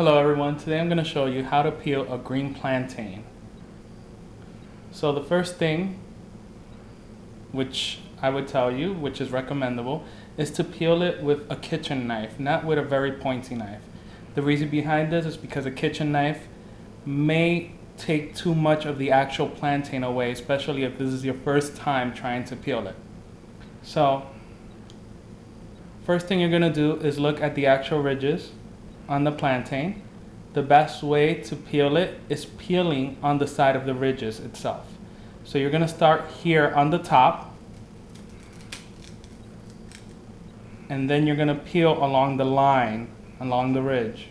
Hello everyone, today I'm going to show you how to peel a green plantain. So the first thing which I would tell you, which is recommendable, is to peel it with a kitchen knife, not with a very pointy knife. The reason behind this is because a kitchen knife may take too much of the actual plantain away, especially if this is your first time trying to peel it. So, first thing you're going to do is look at the actual ridges on the plantain. The best way to peel it is peeling on the side of the ridges itself. So you're going to start here on the top and then you're going to peel along the line, along the ridge.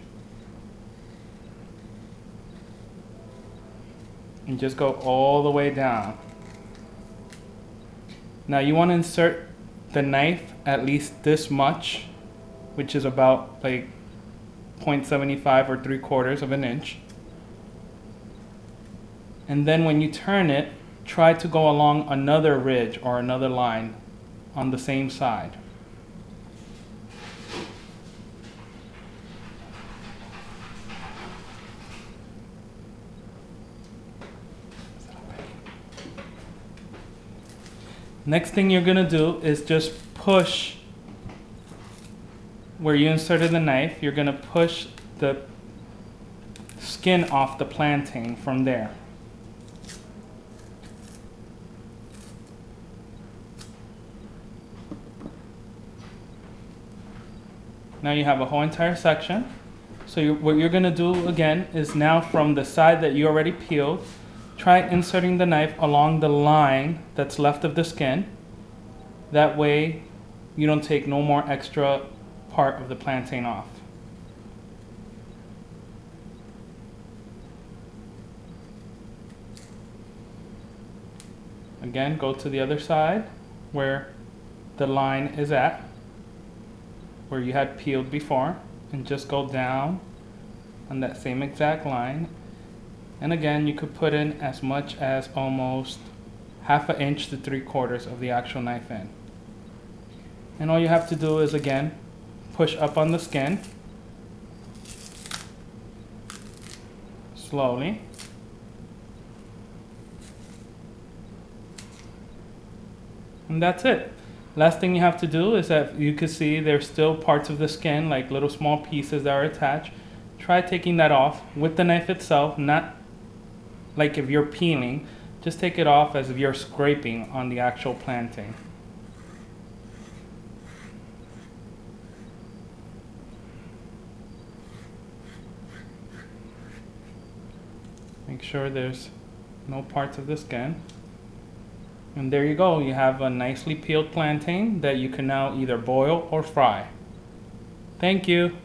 And just go all the way down. Now you want to insert the knife at least this much, which is about like 0.75 or 3 quarters of an inch. And then when you turn it, try to go along another ridge or another line on the same side. Next thing you're gonna do is just push where you inserted the knife, you're gonna push the skin off the plantain from there. Now you have a whole entire section. So you, what you're gonna do again is now from the side that you already peeled, try inserting the knife along the line that's left of the skin. That way you don't take no more extra part of the plantain off. Again, go to the other side where the line is at, where you had peeled before, and just go down on that same exact line. And again, you could put in as much as almost half an inch to three quarters of the actual knife in. And all you have to do is again, push up on the skin slowly. And that's it. Last thing you have to do is that you can see there's still parts of the skin, like little small pieces that are attached. Try taking that off with the knife itself, not like if you're peeling. Just take it off as if you're scraping on the actual plantain. Make sure there's no parts of the skin. And there you go, you have a nicely peeled plantain that you can now either boil or fry. Thank you.